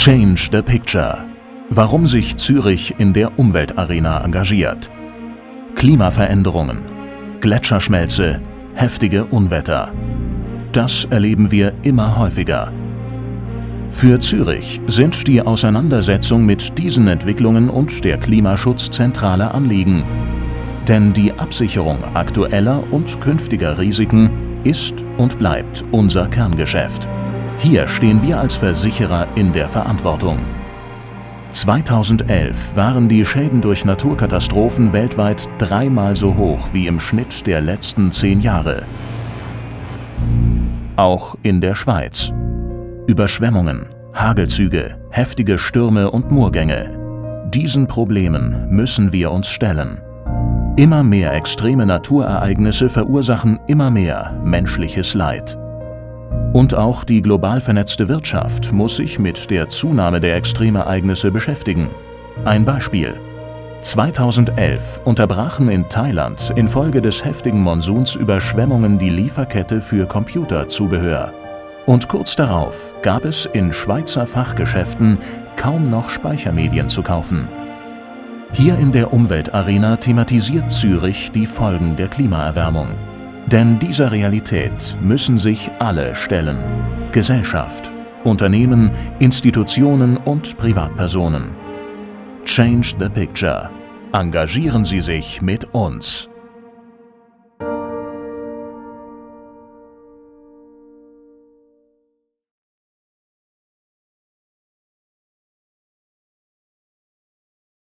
Change the Picture. Warum sich Zürich in der Umweltarena engagiert. Klimaveränderungen, Gletscherschmelze, heftige Unwetter. Das erleben wir immer häufiger. Für Zürich sind die Auseinandersetzung mit diesen Entwicklungen und der Klimaschutz zentrale Anliegen. Denn die Absicherung aktueller und künftiger Risiken ist und bleibt unser Kerngeschäft. Hier stehen wir als Versicherer in der Verantwortung. 2011 waren die Schäden durch Naturkatastrophen weltweit dreimal so hoch wie im Schnitt der letzten zehn Jahre. Auch in der Schweiz. Überschwemmungen, Hagelzüge, heftige Stürme und Murgänge. Diesen Problemen müssen wir uns stellen. Immer mehr extreme Naturereignisse verursachen immer mehr menschliches Leid. Und auch die global vernetzte Wirtschaft muss sich mit der Zunahme der Extremereignisse beschäftigen. Ein Beispiel. 2011 unterbrachen in Thailand infolge des heftigen Monsuns Überschwemmungen die Lieferkette für Computerzubehör. Und kurz darauf gab es in Schweizer Fachgeschäften kaum noch Speichermedien zu kaufen. Hier in der Umweltarena thematisiert Zürich die Folgen der Klimaerwärmung. Denn dieser Realität müssen sich alle stellen. Gesellschaft, Unternehmen, Institutionen und Privatpersonen. Change the Picture. Engagieren Sie sich mit uns.